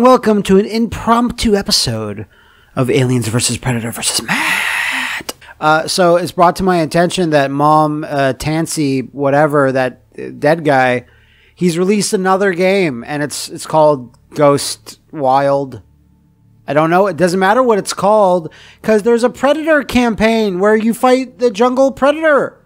and welcome to an impromptu episode of Aliens vs. Predator vs. Matt. Uh, so it's brought to my attention that Mom uh, Tansy, whatever that dead guy, he's released another game, and it's it's called Ghost Wild. I don't know. It doesn't matter what it's called because there's a Predator campaign where you fight the jungle predator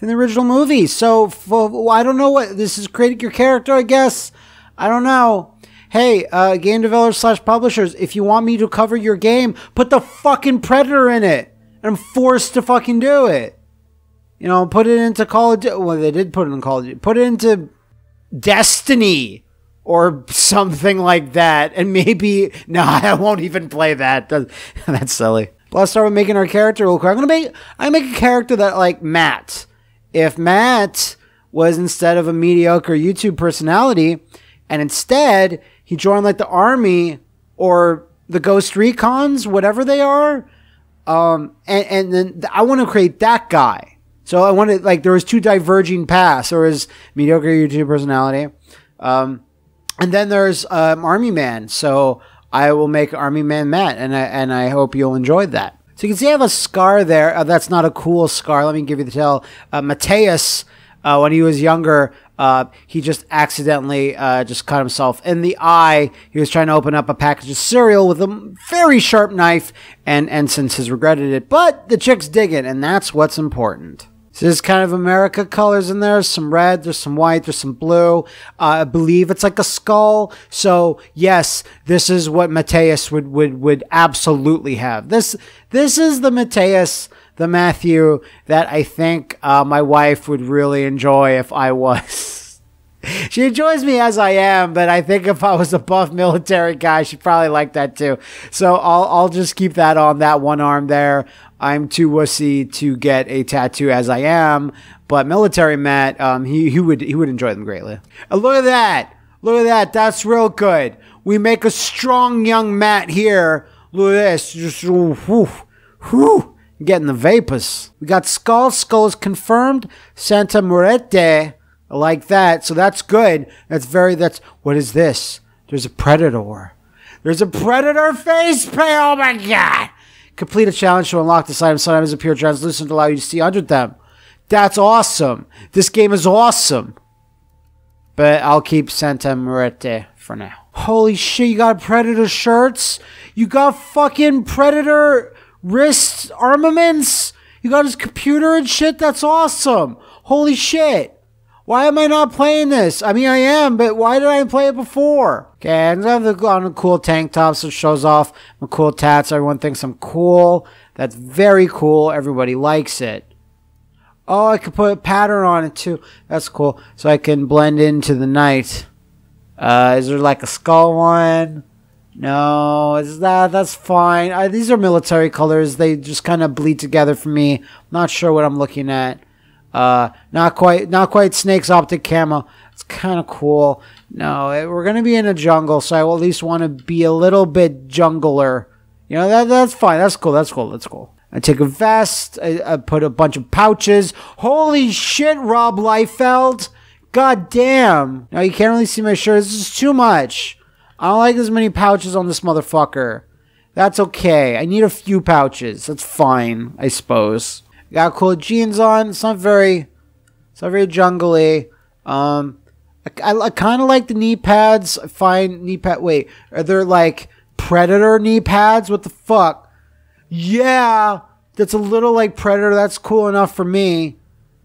in the original movie. So for, I don't know what this is. Creating your character, I guess. I don't know hey, uh, game developers slash publishers, if you want me to cover your game, put the fucking Predator in it. And I'm forced to fucking do it. You know, put it into Call of Duty. Well, they did put it in Call of Duty. Put it into Destiny or something like that. And maybe, no, I won't even play that. That's silly. let's start with making our character real quick. I'm gonna make, I make a character that like Matt. If Matt was instead of a mediocre YouTube personality, and instead he joined like the army or the Ghost Recons, whatever they are. Um, and, and then I want to create that guy. So I wanted like there was two diverging paths. There was mediocre YouTube personality, um, and then there's um, Army Man. So I will make Army Man Matt, and I and I hope you'll enjoy that. So you can see I have a scar there. Uh, that's not a cool scar. Let me give you the tell. Uh, Mateus, uh, when he was younger, uh, he just accidentally uh, just cut himself in the eye. He was trying to open up a package of cereal with a very sharp knife, and since has regretted it. But the chicks dig it, and that's what's important. So there's kind of America colors in there. Some red, there's some white, there's some blue. Uh, I believe it's like a skull. So yes, this is what Mateus would would would absolutely have. This this is the Mateus the Matthew that I think uh, my wife would really enjoy if I was. she enjoys me as I am, but I think if I was a buff military guy, she'd probably like that too. So I'll I'll just keep that on that one arm there. I'm too wussy to get a tattoo as I am, but military Matt, um, he he would he would enjoy them greatly. Uh, look at that! Look at that! That's real good. We make a strong young Matt here. Look at this, just whew, whew getting the vapors. We got Skull. Skulls confirmed. Santa Muerte. like that. So that's good. That's very, that's, what is this? There's a Predator. There's a Predator face paint. Oh my God. Complete a challenge to unlock this item. Sometimes appear translucent to allow you to see under them. That's awesome. This game is awesome. But I'll keep Santa Muerte for now. Holy shit, you got Predator shirts? You got fucking Predator wrist armaments. You got his computer and shit. That's awesome. Holy shit. Why am I not playing this? I mean, I am, but why did I play it before? Okay, I have the, on a cool tank top, so it shows off my cool tats. Everyone thinks I'm cool. That's very cool. Everybody likes it. Oh, I could put a pattern on it too. That's cool. So I can blend into the night. Uh, is there like a skull one? No, is that that's fine. I, these are military colors. They just kind of bleed together for me. Not sure what I'm looking at. Uh, not quite, not quite Snake's optic camo. It's kind of cool. No, it, we're gonna be in a jungle, so I will at least want to be a little bit jungler. You know that that's fine. That's cool. That's cool. That's cool. I take a vest. I, I put a bunch of pouches. Holy shit, Rob Liefeld! God damn! Now you can't really see my shirt. This is too much. I don't like as many pouches on this motherfucker. That's okay. I need a few pouches. That's fine, I suppose. Got cool jeans on. It's not very, it's not very jungly. Um, I, I, I kind of like the knee pads. I find knee pad. Wait, are there like predator knee pads? What the fuck? Yeah, that's a little like predator. That's cool enough for me.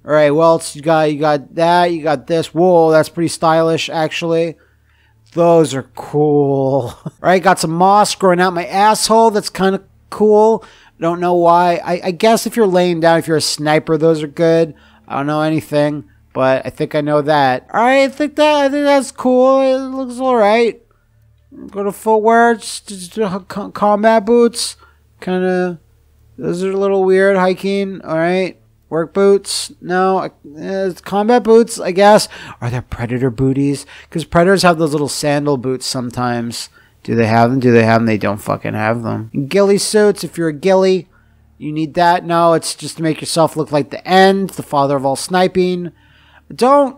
All right, well, you got you got that. You got this. Whoa, that's pretty stylish, actually. Those are cool. right, got some moss growing out my asshole. That's kind of cool. Don't know why. I, I guess if you're laying down, if you're a sniper, those are good. I don't know anything, but I think I know that. All right, I think that I think that's cool. It looks all right. Go to footwear, combat boots. Kind of, those are a little weird hiking. All right. Work boots? No. Uh, combat boots, I guess. Are there predator booties? Because predators have those little sandal boots sometimes. Do they have them? Do they have them? They don't fucking have them. And ghillie suits, if you're a ghillie, you need that. No, it's just to make yourself look like the end, the father of all sniping. Don't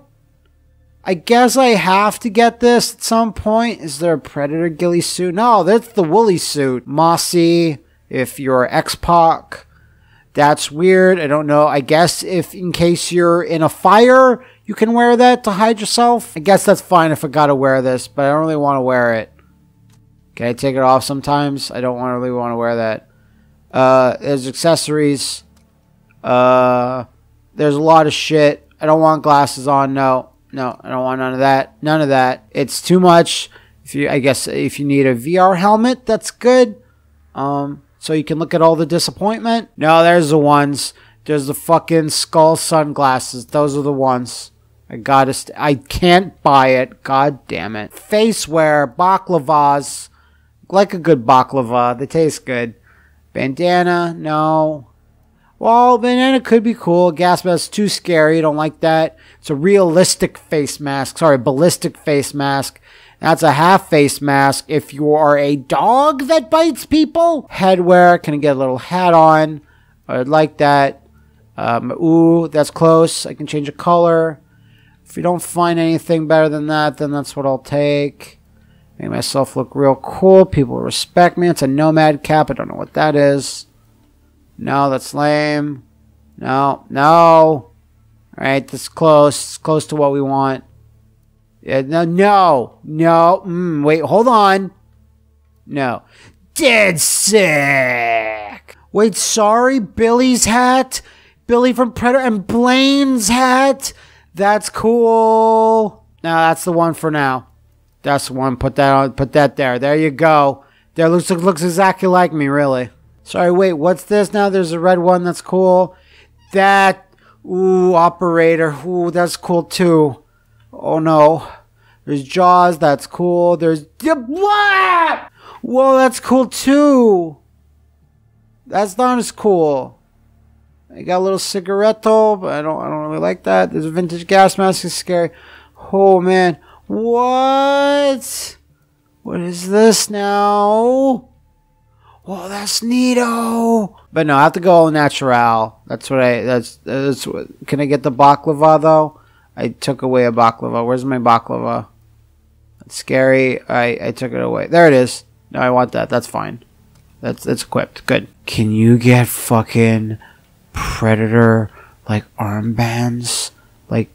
I guess I have to get this at some point. Is there a Predator ghillie suit? No, that's the woolly suit. Mossy, if you're X-Pac. That's weird. I don't know. I guess if in case you're in a fire, you can wear that to hide yourself. I guess that's fine if I gotta wear this, but I don't really want to wear it. Can I take it off sometimes? I don't want really want to wear that. Uh, there's accessories. Uh, there's a lot of shit. I don't want glasses on. No, no, I don't want none of that. None of that. It's too much. If you, I guess, if you need a VR helmet, that's good. Um, so you can look at all the disappointment. No, there's the ones. There's the fucking skull sunglasses. Those are the ones. I gotta. St- I can't buy it. God damn it. Face wear baklavas, like a good baklava. They taste good. Bandana, no. Well, bandana could be cool. Gas mask too scary. Don't like that. It's a realistic face mask. Sorry, ballistic face mask. That's a half face mask if you are a dog that bites people. Headwear, can I get a little hat on? I'd like that. Um, ooh, that's close. I can change a color. If you don't find anything better than that, then that's what I'll take. Make myself look real cool. People respect me. It's a nomad cap. I don't know what that is. No, that's lame. No, no. Alright, that's close. It's close to what we want. Yeah, no, no, no. Mm, wait, hold on. No. Dead sick. Wait, sorry, Billy's hat? Billy from Predator and Blain's hat? That's cool. Now that's the one for now. That's the one. Put that on. Put that there. There you go. There looks looks exactly like me, really. Sorry. Wait. What's this now? There's a red one. That's cool. That. Ooh, operator. Ooh, that's cool too. Oh no. There's Jaws. That's cool. There's what? Whoa, that's cool too. That's not as cool. I got a little cigaretto, but I don't I don't really like that. There's a vintage gas mask is scary. Oh man. What? What is this now? Oh, that's neato. But no, I have to go all natural. That's what I. That's that's. What, can I get the baklava though? I took away a baklava. Where's my baklava? Scary. I I took it away. There it is. No, I want that. That's fine. That's that's equipped. Good. Can you get fucking predator like armbands? Like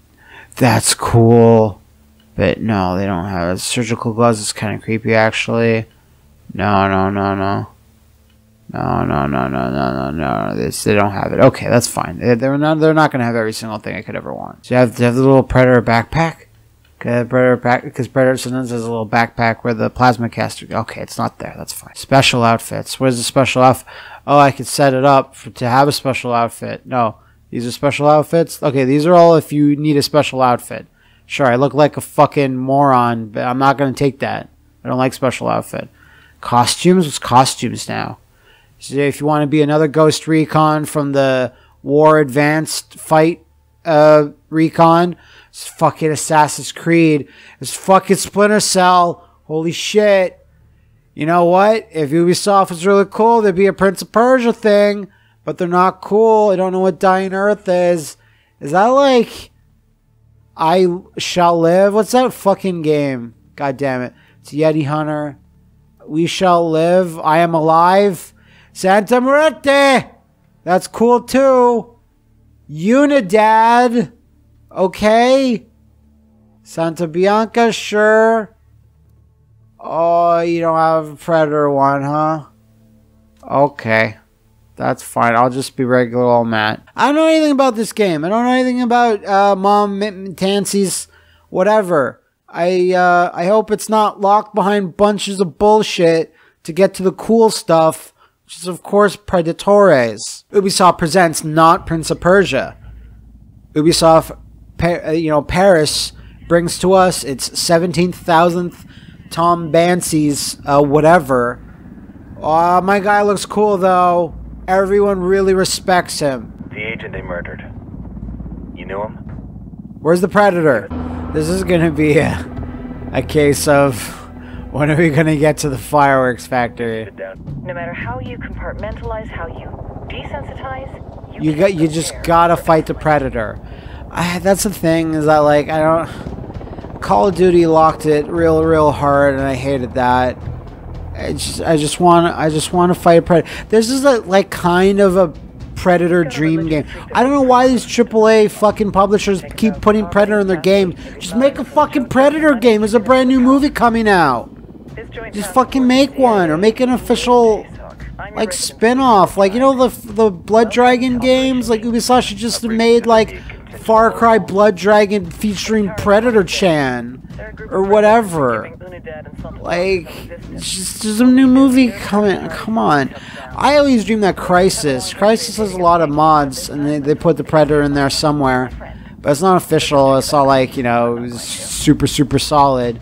that's cool. But no, they don't have it. Surgical gloves is kind of creepy, actually. No, no, no, no. No, no, no, no, no, no, no. This, they don't have it. Okay, that's fine. They, they're not. They're not gonna have every single thing I could ever want. So you have to have the little predator backpack. Because predator sometimes has a little backpack where the plasma caster. Okay, it's not there. That's fine. Special outfits. Where's the special outfit? Oh, I could set it up for, to have a special outfit. No, these are special outfits. Okay, these are all if you need a special outfit. Sure, I look like a fucking moron, but I'm not gonna take that. I don't like special outfit. Costumes? What's costumes now? So if you want to be another Ghost Recon from the War Advanced Fight uh, Recon, it's fucking Assassin's Creed. It's fucking Splinter Cell. Holy shit. You know what? If Ubisoft was really cool, there'd be a Prince of Persia thing, but they're not cool. I don't know what Dying Earth is. Is that like I Shall Live? What's that fucking game? God damn it. It's Yeti Hunter. We Shall Live. I Am Alive. Santa Muerte. That's cool too. Unidad. Okay. Santa Blanca, sure. Oh, you don't have a Predator one, huh? Okay. That's fine. I'll just be regular old Matt. I don't know anything about this game. I don't know anything about uh, Mom Tansy's whatever. I uh, I hope it's not locked behind bunches of bullshit to get to the cool stuff, which is of course Predatores. Ubisoft presents not Prince of Persia. Ubisoft, you know, Paris brings to us its seventeenth thousandth Tom Bancy's uh, whatever. Oh, my guy looks cool though. Everyone really respects him. The agent they murdered. You knew him? Where's the predator? This is gonna be a, a case of when are we gonna get to the fireworks factory? No matter how you compartmentalize, how you desensitize, you, you got you just gotta fight the predator. I, that's the thing is that like I don't Call of Duty locked it real, real hard, and I hated that. I just, I just want, I just want to fight a predator. This is a, like kind of a Predator dream game. I don't know why these AAA fucking publishers keep putting Predator in their games. Just make a fucking Predator game. There's a brand new movie coming out. Just fucking make one or make an official like spin-off like you know the the blood dragon games like ubisoft should just have made like far cry blood dragon featuring predator chan or whatever. Like just a new movie coming come on. I always dream that Crysis Crysis has a lot of mods and they, they put the predator in there somewhere but it's not official it's all like you know super super solid.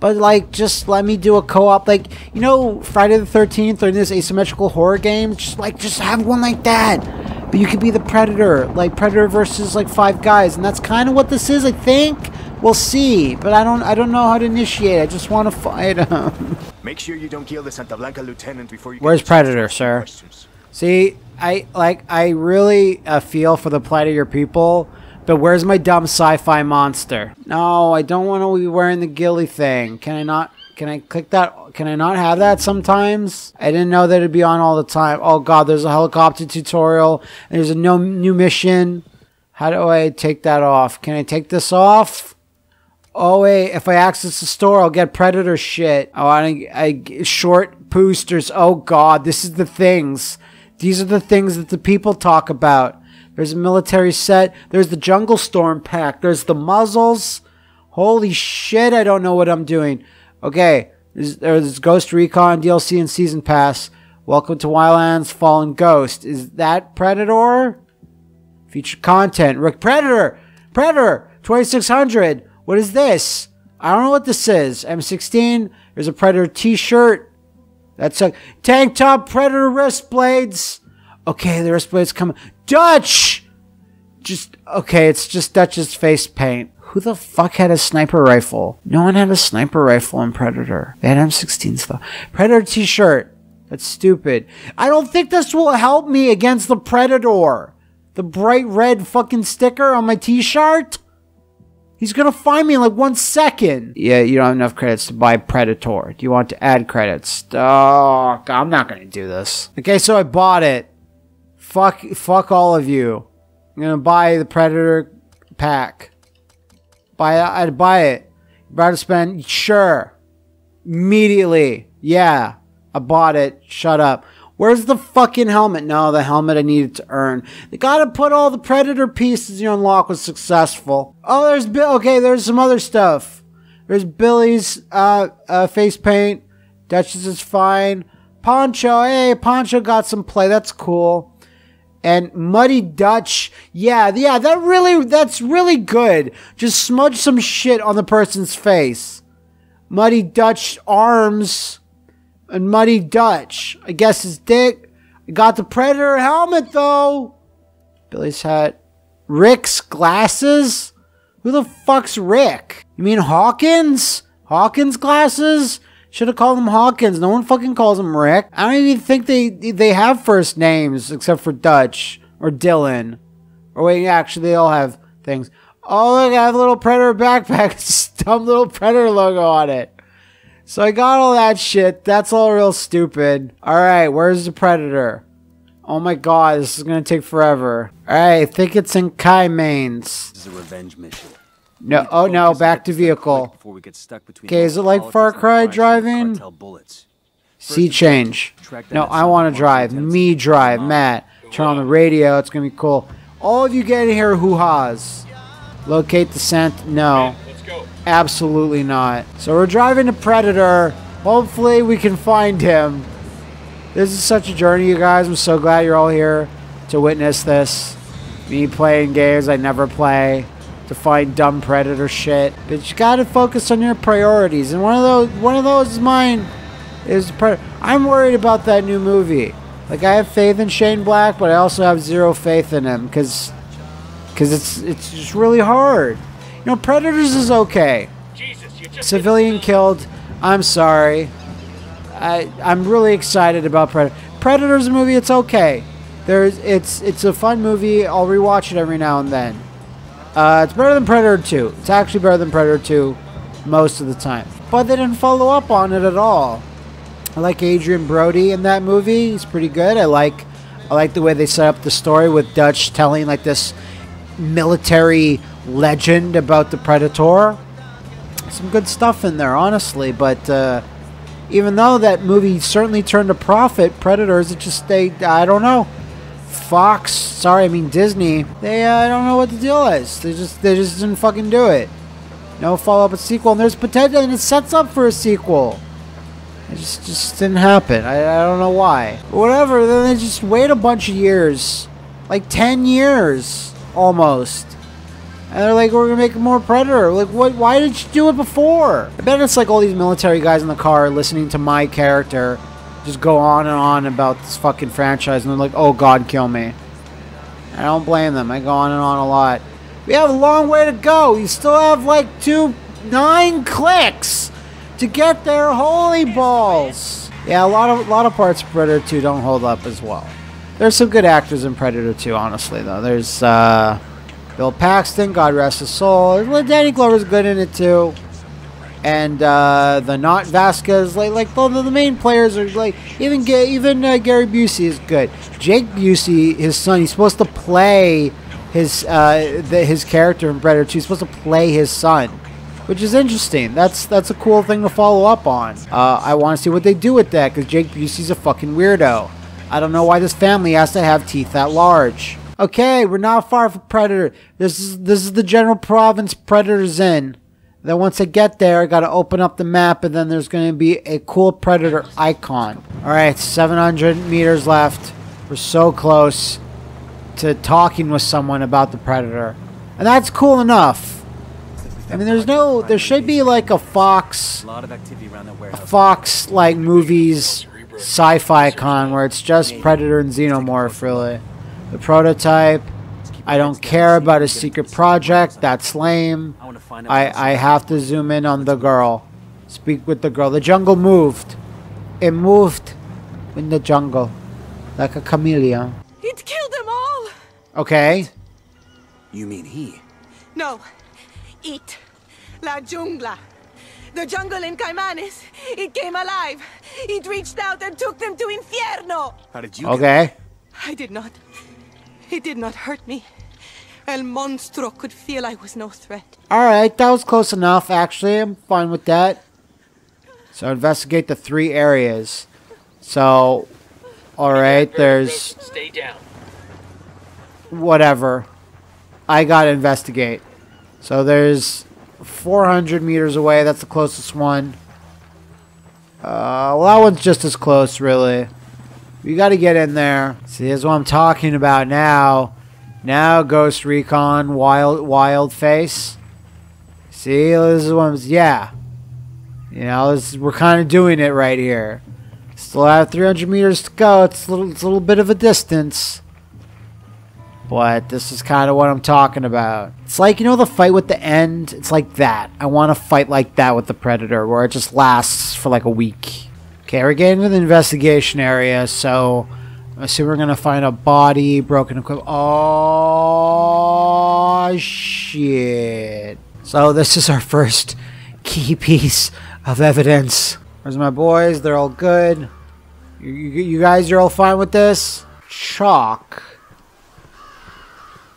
But like just let me do a co-op like you know friday the 13th or this asymmetrical horror game just like just have one like that but you could be the predator like predator versus like five guys and that's kind of what this is i think we'll see but i don't i don't know how to initiate i just want to fight him Make sure you don't kill the Santa Blanca lieutenant before you. Where's get a chance to Predator, sir? questions. see i like i really uh, feel for the plight of your people but where's my dumb sci-fi monster no i don't want to be wearing the ghillie thing can i not can i click that can i not have that sometimes i didn't know that it'd be on all the time oh god there's a helicopter tutorial there's a no new mission how do i take that off can i take this off Oh wait, if I access the store, I'll get predator shit. Oh, I, I short boosters. Oh god, this is the things. These are the things that the people talk about. There's a military set. There's the jungle storm pack. There's the muzzles. Holy shit, I don't know what I'm doing. Okay, there's, there's Ghost Recon DLC and Season Pass. Welcome to Wildlands Fallen Ghost. Is that Predator? Featured content. Rick Predator! Predator! 2600! What is this? I don't know what this is. M16. There's a Predator t shirt. That's a tank top Predator wrist blades. Okay, the wrist blades come. Dutch! Just, okay, it's just Dutch's face paint. Who the fuck had a sniper rifle? No one had a sniper rifle in Predator. They had M16s though. Predator t shirt. That's stupid. I don't think this will help me against the Predator. The bright red fucking sticker on my t shirt? He's gonna find me in like one second. Yeah, you don't have enough credits to buy Predator. Do you want to add credits? Oh, God, I'm not gonna do this. Okay, so I bought it. Fuck, fuck all of you. I'm gonna buy the Predator pack. Buy. I'd buy it. About spend sure. Immediately. Yeah. I bought it. Shut up. Where's the fucking helmet? No, the helmet I needed to earn. They gotta put all the Predator pieces you unlock was successful. Oh, there's Bill. Okay, there's some other stuff. There's Billy's uh, uh, face paint. Duchess is fine. Poncho, hey, Poncho got some play. That's cool. And Muddy Dutch, yeah, yeah, that really, that's really good. Just smudge some shit on the person's face. Muddy Dutch arms and Muddy Dutch. I guess his dick. Got the Predator helmet though. Billy's hat. Rick's glasses? Who the fuck's Rick? You mean Hawkins? Hawkins glasses? Should have called him Hawkins. No one fucking calls him Rick. I don't even think they they have first names except for Dutch or Dillon. Or wait, actually they all have things. Oh look, I have a little Predator backpack. It's dumb little Predator logo on it. So I got all that shit. That's all real stupid. Alright, where's the Predator? Oh my god, this is gonna take forever. Alright, I think it's in Caimanes. This is a revenge mission. No, oh no, back to vehicle. Before we get stuck between Okay, is it like Far Cry driving? cartel bullets. Sea change. No, I want to drive. Me drive. Matt, turn on the radio. It's gonna be cool. All of you get in here, hoo ha's. Locate the scent. No, absolutely not. So we're driving to Predator. Hopefully, we can find him. This is such a journey, you guys. I'm so glad you're all here to witness this. Me playing games I never play to find dumb predator shit. But you gotta focus on your priorities, and one of those, one of those is mine. Is pre- I'm worried about that new movie. Like I have faith in Shane Black, but I also have zero faith in him because, because it's it's just really hard. You know, Predators is okay. Civilian killed. I'm sorry. I I'm really excited about Predator. Predators movie. It's okay. There's it's it's a fun movie. I'll rewatch it every now and then. Uh, it's better than Predator 2. It's actually better than Predator 2. most of the time. But they didn't follow up on it at all. I like Adrien Brody in that movie. He's pretty good. I like I like the way they set up the story with Dutch telling like this military legend about the Predator. Some good stuff in there, honestly. But uh, even though that movie certainly turned a profit, Predators, it just they I don't know. Fox, sorry, I mean Disney. They uh, I don't know what the deal is. They just they just didn't fucking do it. No follow up, a sequel, and there's potential, and it sets up for a sequel. It just just didn't happen. I, I don't know why. But whatever. Then they just wait a bunch of years, like ten years almost, and they're like, "We're gonna make more Predator." Like, what? Why did you do it before? I bet it's like all these military guys in the car listening to my character just go on and on about this fucking franchise, and they're like, "Oh God, kill me." I don't blame them. I go on and on a lot. We have a long way to go. You still have like two nine clicks to get there. Holy balls! Yeah, a lot of a lot of parts of Predator 2 don't hold up as well. There's some good actors in Predator 2, honestly though. There's uh, Bill Paxton, God rest his soul. Danny Glover's good in it too. And uh, the not Vasquez, like like the, the main players are like even even uh, Gary Busey is good. Jake Busey, his son, he's supposed to play his uh, the, his character in Predator 2. He's supposed to play his son which is interesting. That's that's a cool thing to follow up on. Uh, I want to see what they do with that because Jake Busey's a fucking weirdo. I don't know why this family has to have teeth that large. Okay, we're not far from Predator. This is this is the general province Predator's in. Then once I get there, I gotta open up the map, and then there's gonna be a cool Predator icon. All right, 700 meters left. We're so close to talking with someone about the Predator, and that's cool enough. I mean, there's no, there should be like a Fox, A. Fox like movies sci-fi con where it's just Predator and Xenomorph really. The prototype. I don't care about a secret project. That's lame. I want to find out. I, I have to zoom in on the girl. Speak with the girl. The jungle moved. It moved in the jungle. Like a chameleon. It killed them all! Okay. You mean he? No, it. La jungla. The jungle in Caimanes. It came alive. It reached out and took them to Infierno. How did you? Okay. I did not. It did not hurt me. El Monstro could feel I was no threat. Alright, that was close enough, actually. I'm fine with that. So investigate the three areas. So, alright, there's Stay down. whatever. I gotta investigate. So there's 400 meters away. That's the closest one. Uh, well, that one's just as close, really. We gotta get in there. See, this is what I'm talking about now. Now, Ghost Recon, Wild Wild Face. See, this is I'm. Yeah. You know, this, we're kind of doing it right here. Still have 300 meters to go. It's a little, it's a little bit of a distance. But this is kind of what I'm talking about. It's like, you know, the fight with the end? It's like that. I want to fight like that with the Predator, where it just lasts for like a week. Okay, we're getting to the investigation area, so Uh, I assume we're going to find a body, broken equipment. Oh, shit. So this is our first key piece of evidence. Where's my boys? They're all good. You, you, you guys are all fine with this? Chalk.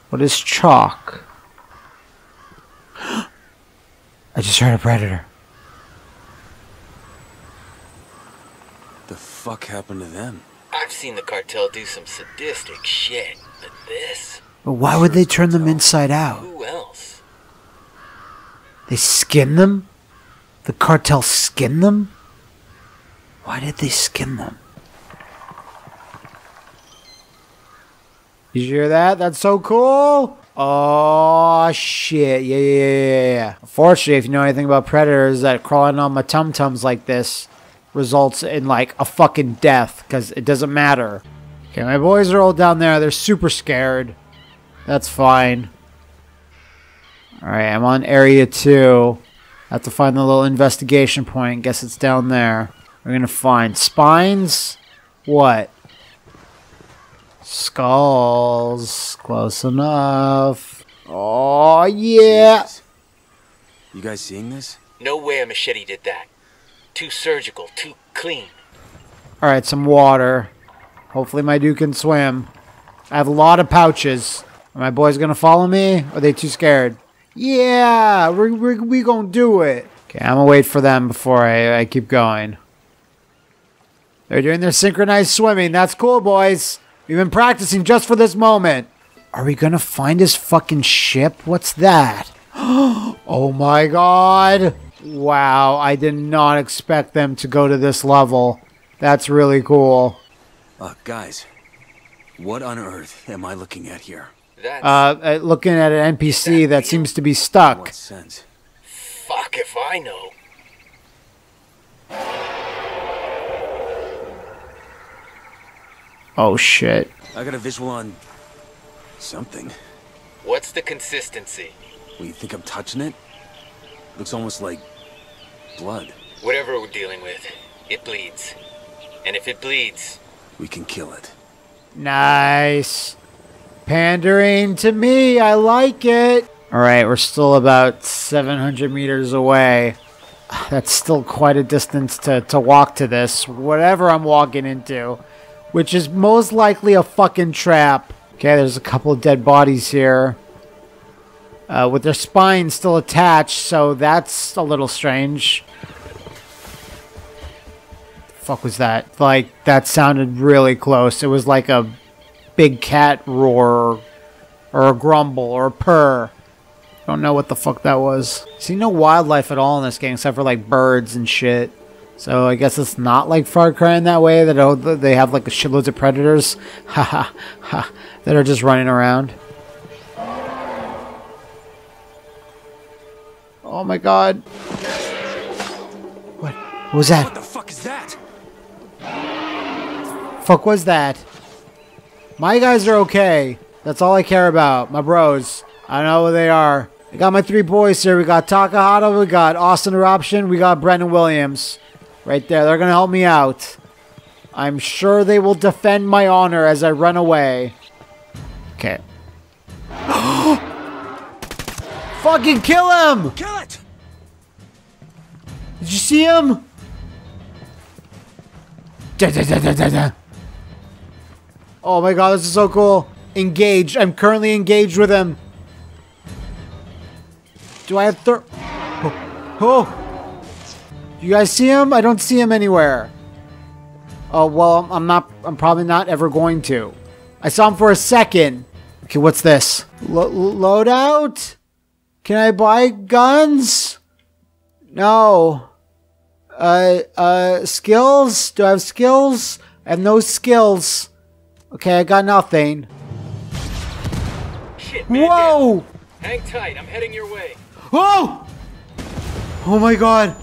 What is chalk? I just heard a predator. The fuck happened to them? I've seen the cartel do some sadistic shit, but this? But why would they turn them inside out? Who else? They skin them? The cartel skin them? Why did they skin them? Did you hear that? That's so cool! Oh shit! Yeah, yeah, yeah, yeah, yeah. Unfortunately, if you know anything about predators, that crawling on my tum tums like this results in like a fucking death because it doesn't matter. Okay, my boys are all down there. They're super scared. That's fine. All right, I'm on area two. I have to find the little investigation point. Guess it's down there. We're gonna find spines. What? Skulls. Close enough. Oh yeah. You guys seeing this? No way a machete did that. Too surgical, too clean. All right, some water. Hopefully my dude can swim. I have a lot of pouches. Are my boys gonna follow me? Are they too scared? Yeah, we're, we're, we gonna do it. Okay, I'm gonna wait for them before I, I keep going. They're doing their synchronized swimming. That's cool, boys. We've been practicing just for this moment. Are we gonna find his fucking ship? What's that? oh my god. Wow, I did not expect them to go to this level. That's really cool. Uh, guys, what on earth am I looking at here? That's Uh, uh, looking at an NPC that seems to be stuck. What sense? fuck if I know. Oh shit. I got a visual on something. What's the consistency? Well, you think I'm touching it? Looks almost like blood. Whatever we're dealing with, it bleeds. And if it bleeds, We can kill it. Nice. Pandering to me. I like it. All right, we're still about 700 meters away. That's still quite a distance to, to walk to this, whatever I'm walking into, which is most likely a fucking trap. Okay, there's a couple of dead bodies here. Uh, with their spines still attached, so that's a little strange. Fuck was that? Like, that sounded really close. It was like a big cat roar or a grumble or a purr. Don't know what the fuck that was. See no wildlife at all in this game except for like birds and shit. So I guess it's not like Far Cry in that way that oh, they have like a shitloads of predators, ha ha ha, that are just running around. Oh my god! What? What was that? What the fuck is that? fuck was that? My guys are okay. That's all I care about. My bros. I know who they are. I got my three boys here. We got Takahata, we got Austin Eruption, we got Brendan Williams. Right there. They're gonna help me out. I'm sure they will defend my honor as I run away. Okay. Fucking kill him! Kill it! Did you see him? Da, da, da, da, da, da. Oh my god, this is so cool. Engaged. I'm currently engaged with him. Do I have thir- oh. oh. You guys see him? I don't see him anywhere. Oh, well, I'm not, I'm probably not ever going to. I saw him for a second. Okay, what's this? Lo- loadout? Can I buy guns? No. Uh, uh, skills? Do I have skills? I have no skills. Okay, I got nothing. shit, man. Whoa! down. Hang tight, I'm heading your way. Whoa! Oh my god.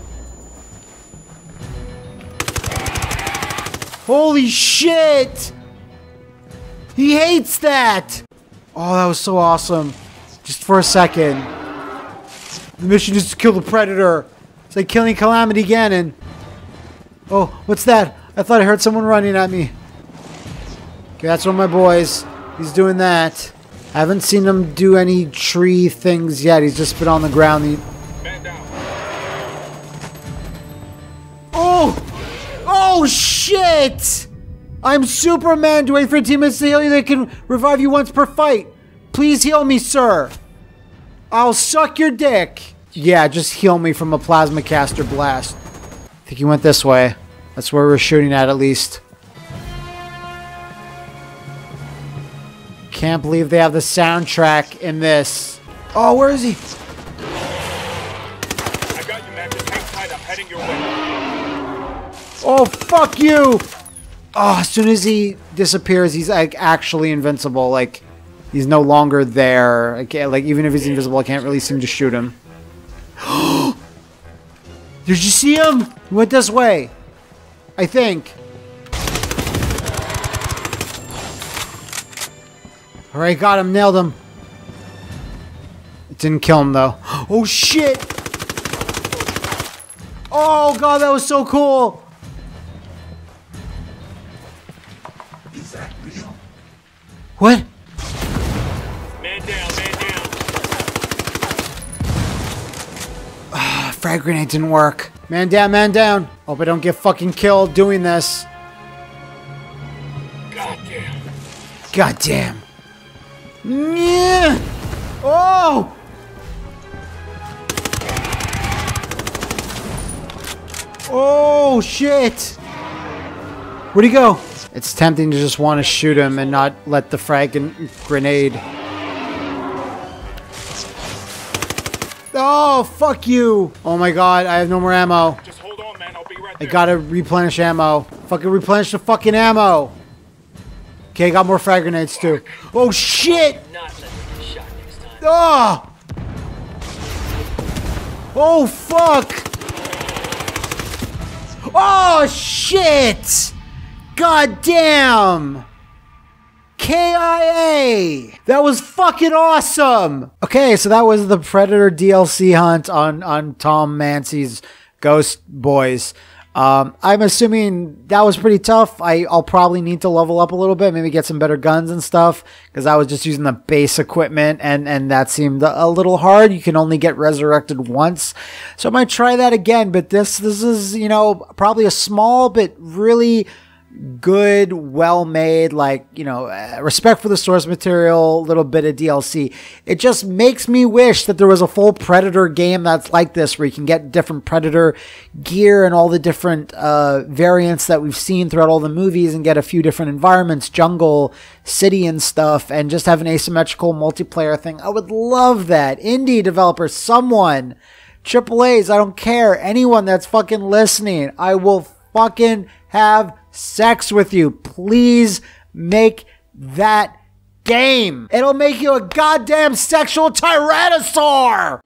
Holy shit! He hates that! Oh, that was so awesome. Just for a second. The mission is to kill the Predator. It's like killing Calamity Ganon. Oh, what's that? I thought I heard someone running at me. Okay, that's one of my boys. He's doing that. I haven't seen him do any tree things yet. He's just been on the ground. He- Oh! Oh shit! I'm Superman. Do wait for a teammates to heal you. They can revive you once per fight. Please heal me, sir. I'll suck your dick. Yeah, just heal me from a plasma caster blast. I think he went this way. That's where we're shooting at, at least. Can't believe they have the soundtrack in this. Oh, where is he? I got you, man. Just hang tight. I'm heading your way. Oh, fuck you! Oh, as soon as he disappears, he's like actually invincible. Like, he's no longer there. I can't, like, even if he's invisible, I can't really seem to shoot him. Did you see him? He went this way. I think. Alright, got him. Nailed him. It didn't kill him, though. Oh, shit! Oh, God, that was so cool! What? Frag grenade didn't work. Man down, man down. Hope I don't get fucking killed doing this. Goddamn. God damn. Yeah. Oh! Oh, shit! Where'd he go? It's tempting to just want to shoot him and not let the frag and grenade. Oh, fuck you! Oh my god, I have no more ammo. Just hold on, man. I'll be right there. I gotta replenish ammo. Fucking replenish the fucking ammo. Okay, got more frag grenades too. Oh shit! Not let me get shot next time. Ah! Oh fuck! Oh shit! God damn! KIA! That was fucking awesome! Okay, so that was the Predator DLC hunt on, on Tom Mancy's Ghost Boys. Um, I'm assuming that was pretty tough. I, I'll probably need to level up a little bit, maybe get some better guns and stuff, because I was just using the base equipment, and, and that seemed a little hard. You can only get resurrected once, so I might try that again. But this this is you know probably a small but really good, well made, like, you know, uh, respect for the source material, little bit of DLC. It just makes me wish that there was a full Predator game that's like this, where you can get different Predator gear and all the different uh, variants that we've seen throughout all the movies and get a few different environments, jungle, city, and stuff, and just have an asymmetrical multiplayer thing. I would love that. Indie developers, someone. Triple A's, I don't care. Anyone that's fucking listening, I will fucking have sex with you. Please make that game. It'll make you a goddamn sexual tyrannosaur.